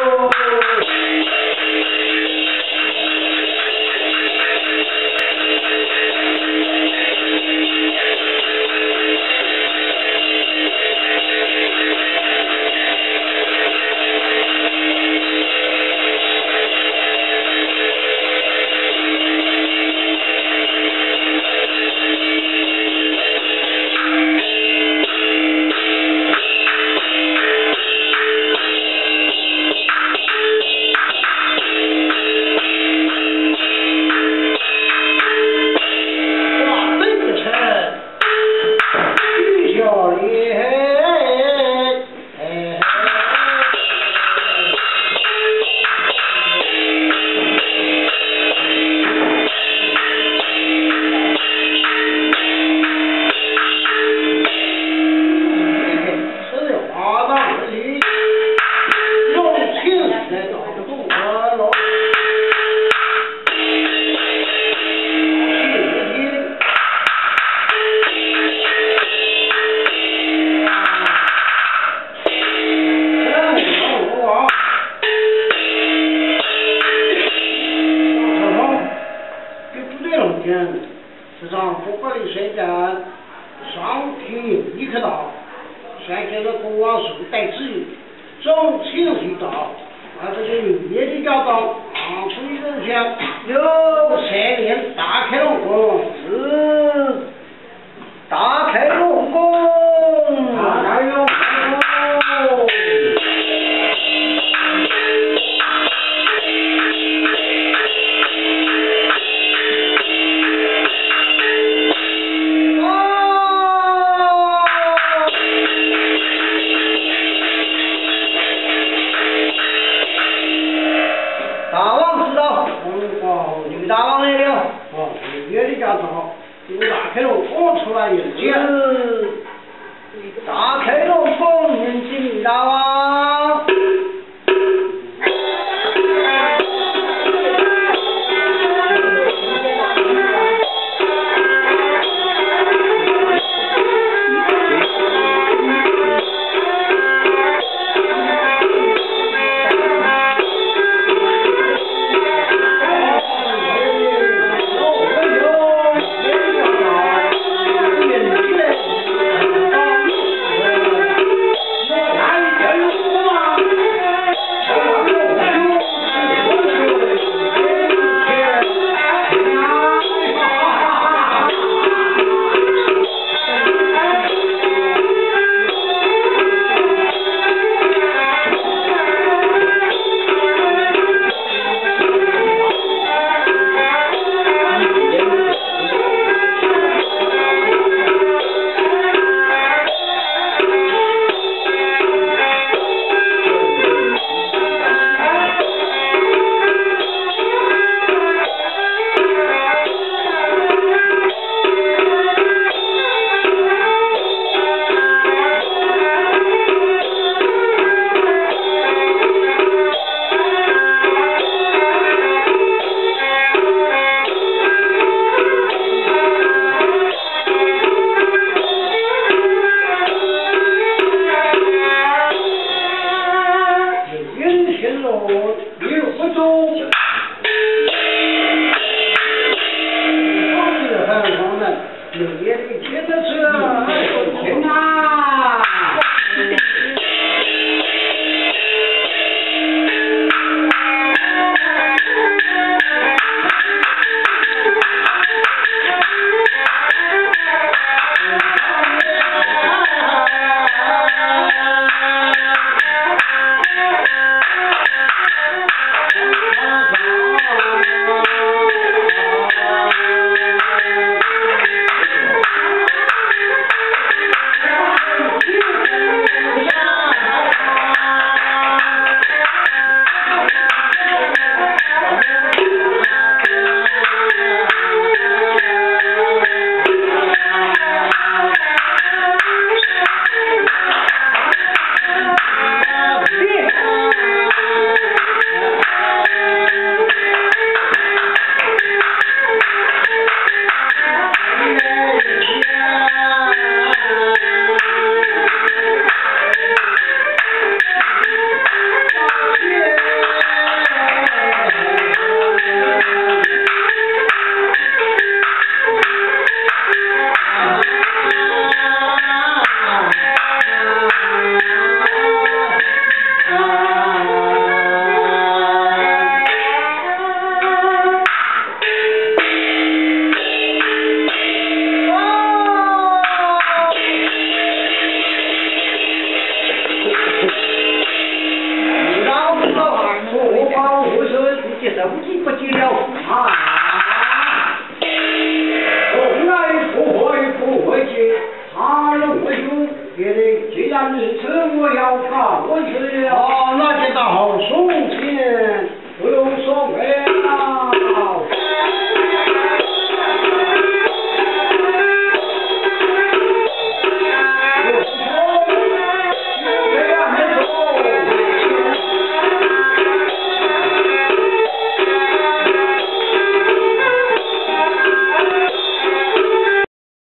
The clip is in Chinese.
Oh. 实际上，湖北的宣战，上天立刻到，宣见了国王数代之意，总请回到，把这些灭的家当，昂出一人前，有善念大开龙宫，岳的家长，有大开了，我出来迎接，打开了风迎接刘大王。云 also